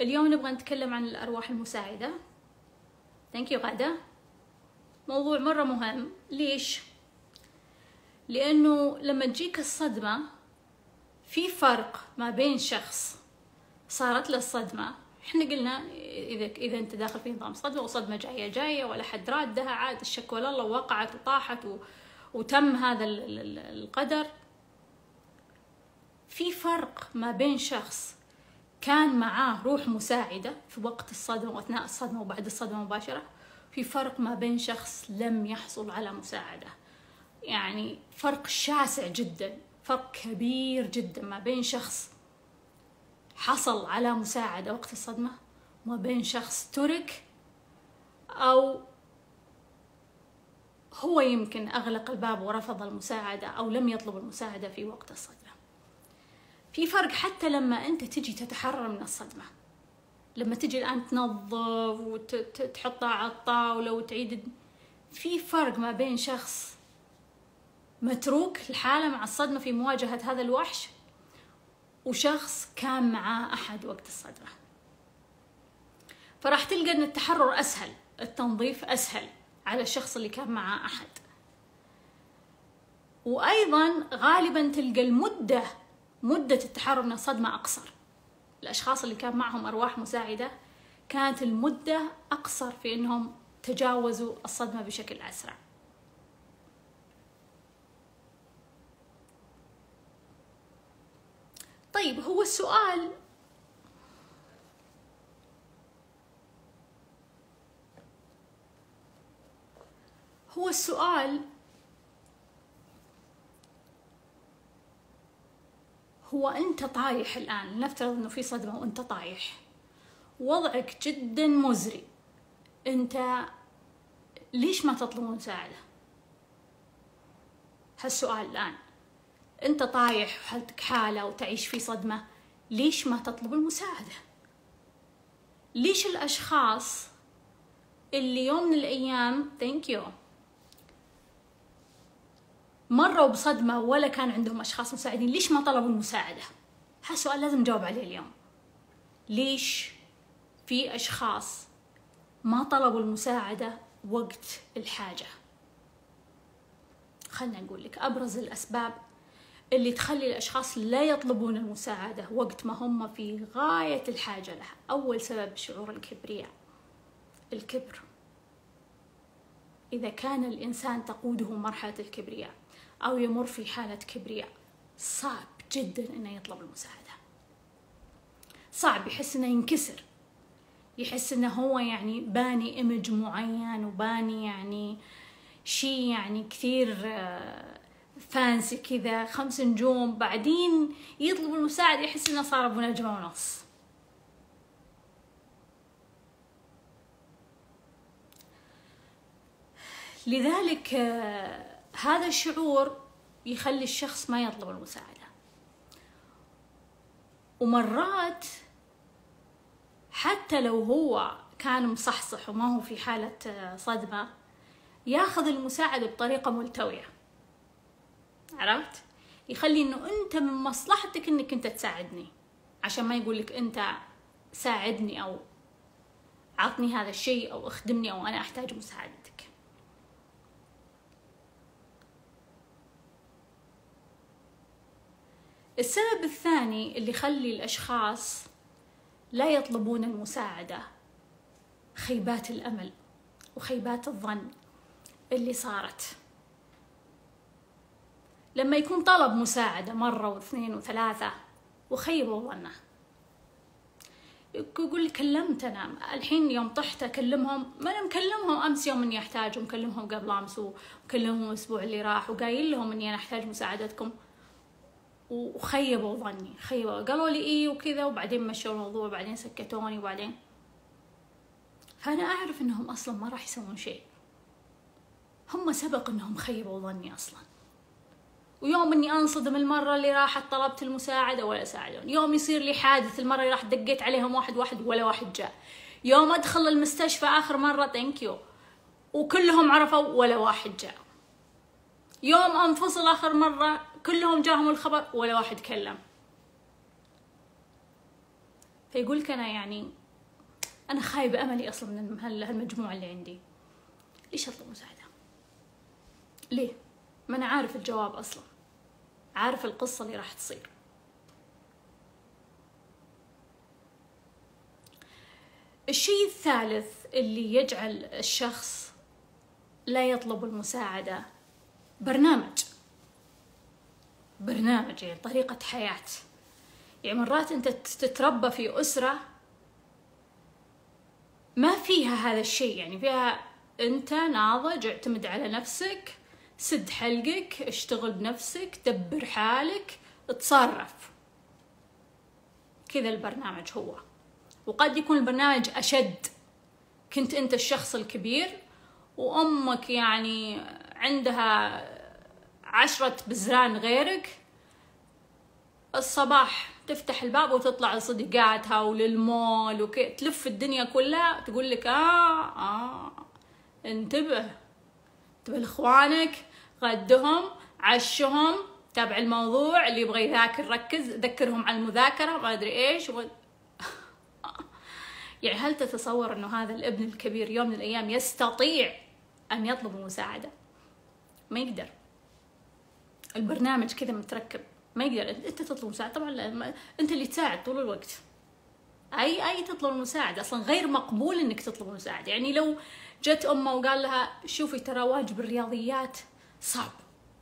اليوم نبغى نتكلم عن الأرواح المساعدة. ثانك يو غادة. موضوع مرة مهم. ليش؟ لأنه لما تجيك الصدمة في فرق ما بين شخص صارت له الصدمة. إحنا قلنا إذا إذا أنت داخل في نظام صدمة وصدمة جاية جاية ولا حد رادها عاد الشكوى لله وقعت وطاحت و... وتم هذا القدر. في فرق ما بين شخص كان معاه روح مساعدة في وقت الصدمة وأثناء الصدمة وبعد الصدمة مباشرة في فرق ما بين شخص لم يحصل على مساعدة. يعني فرق شاسع جدا فرق كبير جدا ما بين شخص حصل على مساعدة وقت الصدمة وما بين شخص ترك أو هو يمكن أغلق الباب ورفض المساعدة أو لم يطلب المساعدة في وقت الصدمة. في فرق حتى لما أنت تجي تتحرر من الصدمة. لما تجي الآن تنظف وتحطها على الطاولة وتعيد في فرق ما بين شخص متروك الحالة مع الصدمة في مواجهة هذا الوحش وشخص كان معاه أحد وقت الصدمة. فراح تلقى أن التحرر أسهل التنظيف أسهل على الشخص اللي كان معاه أحد. وأيضا غالبا تلقى المدة مدة التحرر من الصدمة أقصر. الأشخاص اللي كان معهم أرواح مساعدة كانت المدة أقصر في أنهم تجاوزوا الصدمة بشكل أسرع. طيب هو السؤال هو السؤال هو أنت طايح الآن. نفترض أنه في صدمة وأنت طايح. وضعك جدا مزري. أنت ليش ما تطلب مساعدة هالسؤال الآن. أنت طايح وحالتك حالة وتعيش في صدمة. ليش ما تطلب المساعدة ليش الأشخاص اللي يوم من الأيام ثانك يو مروا بصدمة ولا كان عندهم أشخاص مساعدين ليش ما طلبوا المساعدة؟ هذا سؤال لازم نجاوب عليه اليوم. ليش في أشخاص ما طلبوا المساعدة وقت الحاجة؟ خلنا نقول لك أبرز الأسباب اللي تخلي الأشخاص لا يطلبون المساعدة وقت ما هم في غاية الحاجة لها. أول سبب شعور الكبرياء. الكبر. إذا كان الإنسان تقوده مرحلة الكبرياء أو يمر في حالة كبرياء. صعب جدا إنه يطلب المساعدة. صعب يحس إنه ينكسر. يحس إنه هو يعني باني إيمج معين وباني يعني شيء يعني كثير فانسي كذا خمس نجوم. بعدين يطلب المساعدة يحس إنه صار أبو نجمة ونص. لذلك هذا الشعور يخلي الشخص ما يطلب المساعدة. ومرات حتى لو هو كان مصحصح وما هو في حالة صدمة ياخذ المساعدة بطريقة ملتوية. عرفت؟ يخلي إنه أنت من مصلحتك إنك أنت تساعدني. عشان ما يقول لك أنت ساعدني أو عطني هذا الشيء أو أخدمني أو أنا أحتاج مساعدتك. السبب الثاني اللي يخلي الأشخاص لا يطلبون المساعدة خيبات الأمل وخيبات الظن اللي صارت. لما يكون طلب مساعدة مرة واثنين وثلاثة وخيبوا ظنه يقول كلمت أنا الحين يوم طحت أكلمهم ما أنا مكلمهم أمس يوم إني أحتاج ومكلمهم قبل أمس ومكلمهم الأسبوع اللي راح وقايل لهم إني أنا أحتاج مساعدتكم. وخيبوا ظني خيبوا. قالوا لي إيه وكذا وبعدين مشوا الموضوع وبعدين سكتوني وبعدين. فأنا أعرف إنهم أصلا ما راح يسوون شيء. هم سبق إنهم خيبوا ظني أصلاً. ويوم إني أنصدم المرة اللي راحت طلبت المساعدة ولا ساعدوني. يوم يصير لي حادث المرة اللي راحت دقيت عليهم واحد واحد ولا واحد جاء. يوم أدخل المستشفى آخر مرة ثانك يو وكلهم عرفوا ولا واحد جاء. يوم أنفصل آخر مرة كلهم جاهم الخبر ولا واحد كلم. فيقول لك أنا يعني أنا خايبة أملي أصلا من هالمجموعة اللي عندي. ليش أطلب مساعدة؟ ليه؟ ما أنا عارف الجواب أصلا. عارف القصة اللي راح تصير. الشيء الثالث اللي يجعل الشخص لا يطلب المساعدة برنامج. برنامج يعني طريقة حياة. يعني مرات أنت تتربى في أسرة ما فيها هذا الشيء يعني فيها أنت ناضج اعتمد على نفسك سد حلقك اشتغل بنفسك دبر حالك اتصرف. كذا البرنامج هو. وقد يكون البرنامج أشد. كنت أنت الشخص الكبير وأمك يعني عندها عشرة بزران غيرك. الصباح تفتح الباب وتطلع لصديقاتها وللمول وكي تلف الدنيا كلها تقول لك آه آه انتبه. انتبه لإخوانك غدهم عشهم تابع الموضوع اللي يبغى يذاكر ركز ذكرهم على المذاكرة ما أدري إيش و... يعني هل تتصور أنه هذا الابن الكبير يوم من الأيام يستطيع أن يطلب المساعدة؟ ما يقدر. البرنامج كذا متركب ما يقدر أنت تطلب مساعدة. طبعا لا أنت اللي تساعد طول الوقت. أي أي تطلب المساعدة أصلا غير مقبول إنك تطلب المساعدة يعني لو جت أمه وقال لها شوفي ترى واجب الرياضيات صعب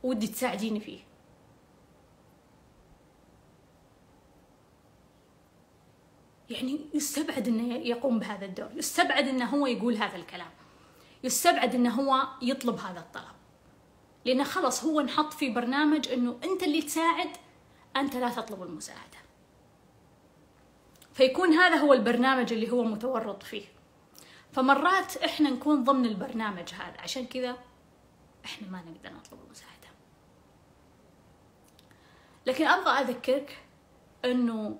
ودي تساعديني فيه. يعني يستبعد إنه يقوم بهذا الدور يستبعد إنه هو يقول هذا الكلام يستبعد إنه هو يطلب هذا الطلب. لأنه خلص هو انحط في برنامج إنه أنت اللي تساعد أنت لا تطلب المساعدة. فيكون هذا هو البرنامج اللي هو متورط فيه. فمرات إحنا نكون ضمن البرنامج هذا عشان كذا إحنا ما نقدر نطلب المساعدة. لكن أبغى أذكرك إنه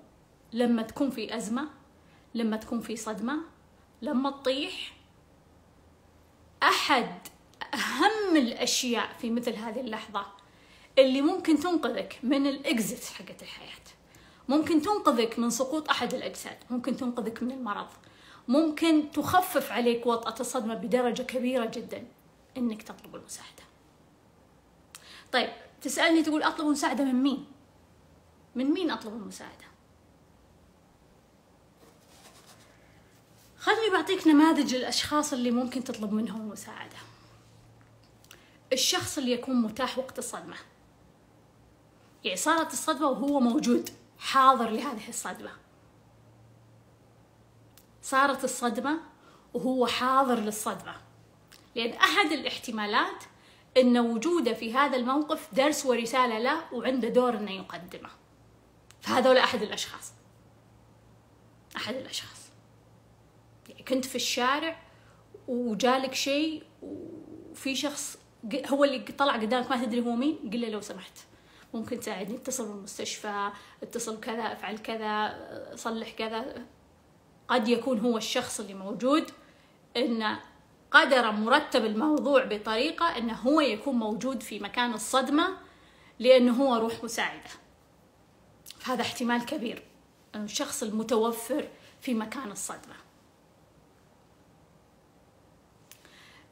لما تكون في أزمة لما تكون في صدمة لما تطيح أحد أهم الأشياء في مثل هذه اللحظة اللي ممكن تنقذك من الاكزت حقت الحياة. ممكن تنقذك من سقوط أحد الأجساد ممكن تنقذك من المرض. ممكن تخفف عليك وطأة الصدمة بدرجة كبيرة جدا إنك تطلب المساعدة. طيب تسألني تقول أطلب مساعدة من مين؟ من مين أطلب المساعدة؟ خليني بعطيك نماذج الأشخاص اللي ممكن تطلب منهم المساعدة. الشخص اللي يكون متاح وقت الصدمة. يعني صارت الصدمة وهو موجود حاضر لهذه الصدمة. صارت الصدمة وهو حاضر للصدمة. لأن أحد الاحتمالات أن وجوده في هذا الموقف درس ورسالة له وعنده دور أنه يقدمه. فهذول أحد الأشخاص. أحد الأشخاص. يعني كنت في الشارع وجالك شيء وفي شخص هو اللي طلع قدامك ما تدري هو مين؟ قل له لو سمحت. ممكن تساعدني. اتصل بالمستشفى اتصل كذا افعل كذا صلح كذا. قد يكون هو الشخص اللي موجود إن قدر مرتب الموضوع بطريقة انه هو يكون موجود في مكان الصدمة لأنه هو روح مساعدة. فهذا احتمال كبير. انه الشخص المتوفر في مكان الصدمة.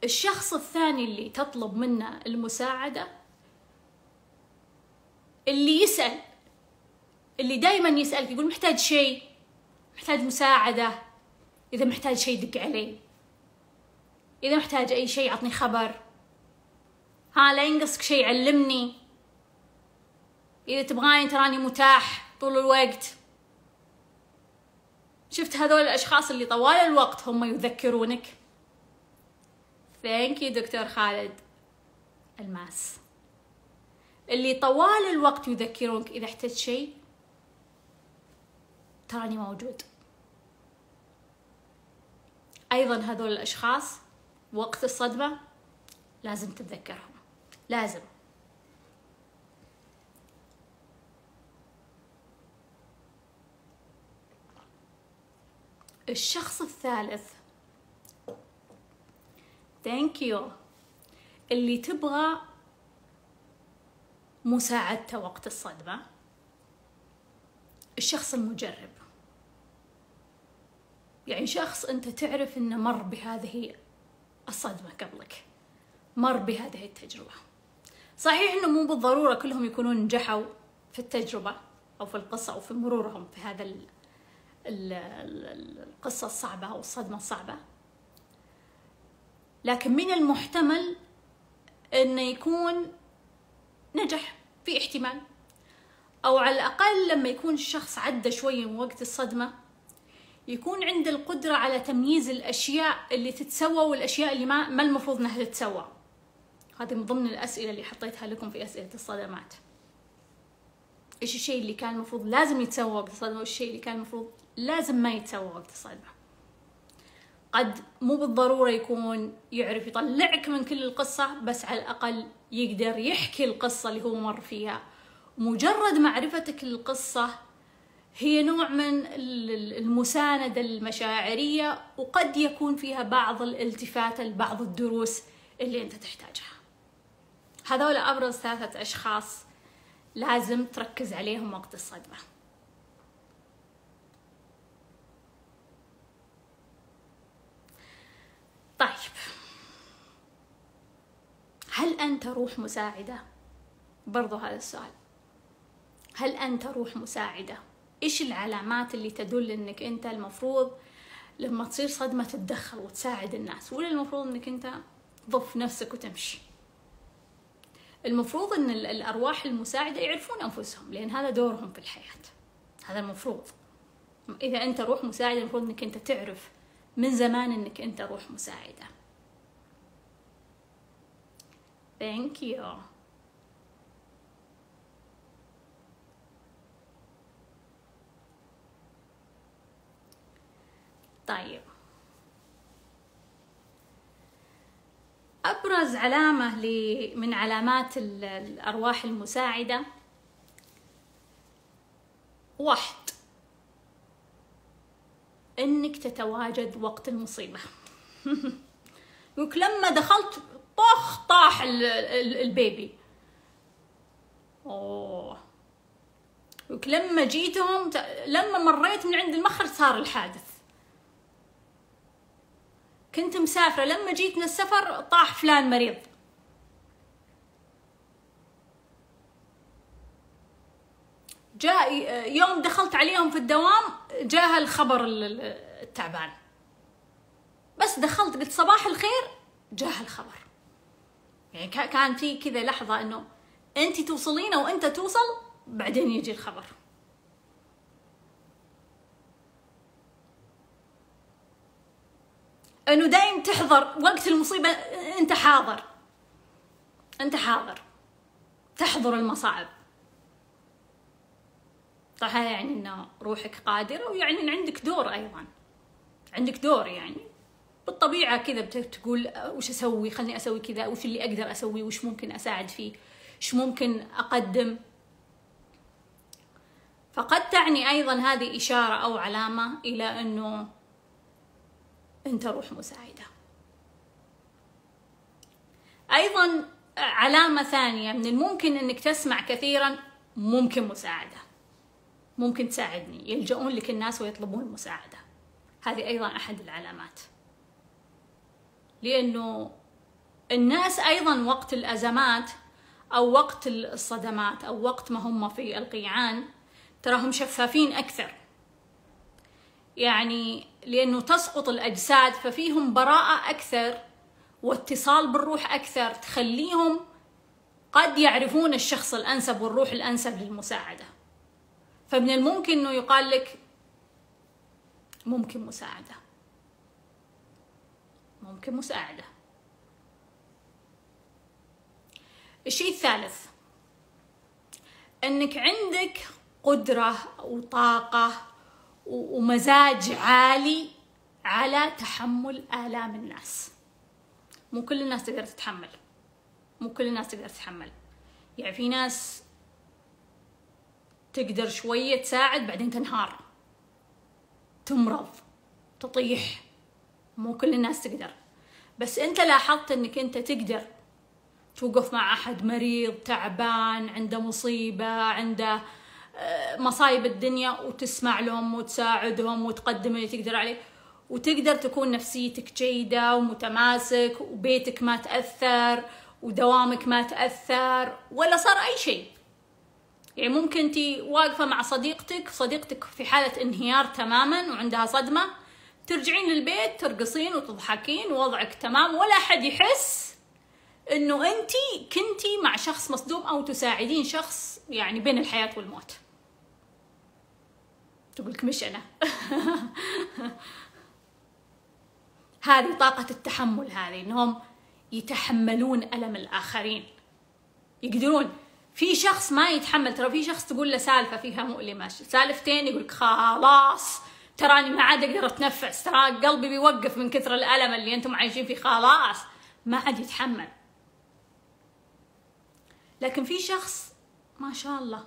الشخص الثاني اللي تطلب منه المساعدة اللي يسأل اللي دايما يسألك يقول محتاج شيء محتاج مساعدة إذا محتاج شيء دق علي إذا محتاج أي شيء عطني خبر. ها لا ينقصك شيء علمني. إذا تبغاني تراني متاح طول الوقت. شفت هذول الأشخاص اللي طوال الوقت هم يذكرونك. Thank you دكتور خالد الماس. اللي طوال الوقت يذكرونك إذا احتجت شيء تراني موجود. أيضا هذول الأشخاص وقت الصدمة لازم تتذكرهم. لازم. الشخص الثالث ثانك يو اللي تبغى مساعدته وقت الصدمة الشخص المجرب. يعني شخص أنت تعرف أنه مر بهذه الصدمة قبلك مر بهذه التجربة. صحيح أنه مو بالضرورة كلهم يكونون نجحوا في التجربة أو في القصة أو في مرورهم في هذا ال ال القصة الصعبة أو الصدمة الصعبة. لكن من المحتمل أنه يكون نجح في احتمال. أو على الأقل لما يكون الشخص عدى شوية من وقت الصدمة يكون عنده القدرة على تمييز الأشياء اللي تتسوى والأشياء اللي ما, ما المفروض أنها تتسوى. هذه من ضمن الأسئلة اللي حطيتها لكم في أسئلة الصدمات. إيش الشيء اللي كان المفروض لازم يتسوى وقت الصدمة وإيش الشيء اللي كان المفروض لازم ما يتسوى وقت الصدمة. قد مو بالضرورة يكون يعرف يطلعك من كل القصة بس على الأقل يقدر يحكي القصة اللي هو مر فيها. مجرد معرفتك للقصة هي نوع من المساندة المشاعرية وقد يكون فيها بعض الالتفات لبعض الدروس اللي أنت تحتاجها. هذول أبرز ثلاثة أشخاص لازم تركز عليهم وقت الصدمة طيب هل أنت روح مساعدة؟ برضو هذا السؤال. هل أنت روح مساعدة؟ إيش العلامات اللي تدل إنك أنت المفروض لما تصير صدمة تتدخل وتساعد الناس؟ ولا المفروض إنك أنت تضف نفسك وتمشي؟ المفروض إن الأرواح المساعدة يعرفون أنفسهم لأن هذا دورهم في الحياة. هذا المفروض. إذا أنت روح مساعدة المفروض إنك أنت تعرف من زمان إنك أنت روح مساعدة. Thank you. طيب. أبرز علامة من علامات الأرواح المساعدة واحد إنك تتواجد وقت المصيبة. لما دخلت طخ طاح البيبي. أوه. لما جيتهم لما مريت من عند المخرج صار الحادث. كنت مسافرة لما جيت من السفر طاح فلان مريض. جاء يوم دخلت عليهم في الدوام جاها الخبر التعبان. بس دخلت قلت صباح الخير جاها الخبر يعني كان في كذا لحظة إنه أنت توصلين أو أنت توصل بعدين يجي الخبر. إنه دايم تحضر وقت المصيبة أنت حاضر. أنت حاضر. تحضر المصاعب. طيب يعني ان روحك قادرة ويعني إن عندك دور أيضا. عندك دور يعني. بالطبيعة كذا بتقول وش أسوي؟ خلني أسوي كذا وش اللي أقدر اسويه وش ممكن أساعد فيه؟ إيش ممكن أقدم؟ فقد تعني أيضا هذه إشارة أو علامة إلى أنه أنت روح مساعدة. أيضا علامة ثانية من الممكن أنك تسمع كثيرا ممكن مساعدة. ممكن تساعدني. يلجؤون لك الناس ويطلبون المساعده هذه أيضا أحد العلامات. لأنه الناس أيضا وقت الأزمات أو وقت الصدمات أو وقت ما هم في القيعان تراهم شفافين أكثر. يعني لأنه تسقط الأجساد ففيهم براءة أكثر واتصال بالروح أكثر تخليهم قد يعرفون الشخص الأنسب والروح الأنسب للمساعدة. فمن الممكن أنه يقال لك ممكن مساعدة. ممكن مساعدة. الشيء الثالث أنك عندك قدرة وطاقة ومزاج عالي على تحمل آلام الناس. مو كل الناس تقدر تتحمل. مو كل الناس تقدر تتحمل. يعني في ناس تقدر شوية تساعد بعدين تنهار تمرض تطيح. مو كل الناس تقدر. بس أنت لاحظت إنك أنت تقدر توقف مع أحد مريض تعبان عنده مصيبة عنده مصايب الدنيا وتسمع لهم وتساعدهم وتقدم اللي تقدر عليه. وتقدر تكون نفسيتك جيدة ومتماسك وبيتك ما تأثر ودوامك ما تأثر ولا صار أي شيء. يعني ممكن انت واقفة مع صديقتك صديقتك في حالة انهيار تماما وعندها صدمة ترجعين للبيت ترقصين وتضحكين ووضعك تمام ولا أحد يحس إنه انت كنتي مع شخص مصدوم أو تساعدين شخص يعني بين الحياة والموت. تقولك مش أنا. هذه طاقة التحمل هذه إنهم يتحملون ألم الآخرين. يقدرون. في شخص ما يتحمل ترى في شخص تقول له سالفة فيها مؤلمة سالفتين يقولك خلاص تراني ما عاد أقدر أتنفس. ترى قلبي بيوقف من كثر الألم اللي أنتم عايشين فيه. خلاص ما عاد يتحمل. لكن في شخص ما شاء الله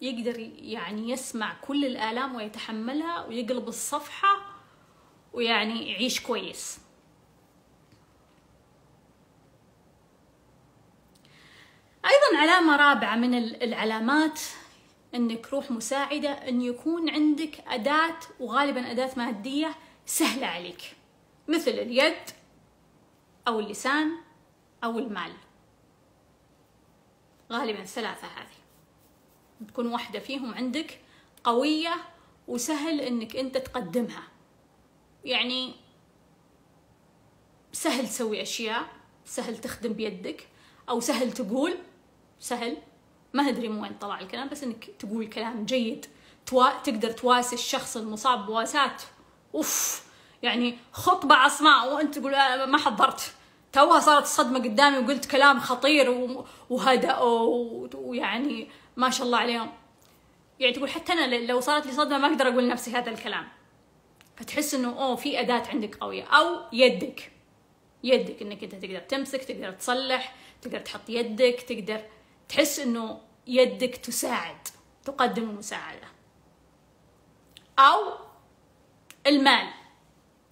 يقدر يعني يسمع كل الآلام ويتحملها ويقلب الصفحة ويعني يعيش كويس. أيضا علامة رابعة من العلامات إنك روح مساعدة إن يكون عندك أداة وغالبا أداة مادية سهلة عليك. مثل اليد أو اللسان أو المال. غالبا الثلاثة هذه. تكون واحدة فيهم عندك قوية وسهل إنك أنت تقدمها. يعني سهل تسوي أشياء سهل تخدم بيدك أو سهل تقول سهل. ما أدري من وين طلع الكلام بس إنك تقول كلام جيد توا... تقدر تواسي الشخص المصاب بواساة أوف! يعني خطبة عصماء وأنت تقول ما حضرت. توها صارت الصدمة قدامي وقلت كلام خطير و... وهدأوا ويعني ما شاء الله عليهم. يعني تقول حتى أنا لو صارت لي صدمة ما أقدر أقول نفسي هذا الكلام. فتحس إنه أوه في أداة عندك قوية. أو يدك. يدك إنك أنت تقدر تمسك تقدر تصلح تقدر تحط يدك تقدر تحس إنه يدك تساعد تقدم المساعدة أو المال.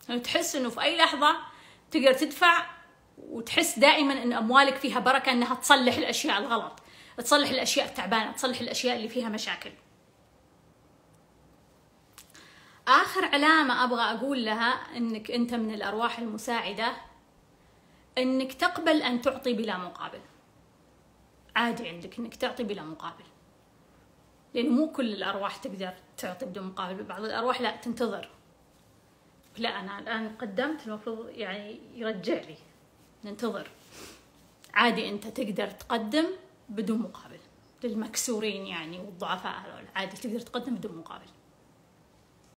يعني تحس إنه في أي لحظة تقدر تدفع وتحس دائما إن أموالك فيها بركة إنها تصلح الأشياء الغلط تصلح الأشياء التعبانة تصلح الأشياء اللي فيها مشاكل. آخر علامة أبغى أقول لها إنك أنت من الأرواح المساعدة إنك تقبل أن تعطي بلا مقابل. عادي عندك إنك تعطي بلا مقابل. لأن مو كل الأرواح تقدر تعطي بدون مقابل بعض الأرواح لا تنتظر. لا أنا الآن قدمت المفروض يعني يرجع لي. ننتظر. عادي أنت تقدر تقدم بدون مقابل. للمكسورين يعني والضعفاء هذول عادي تقدر تقدم بدون مقابل.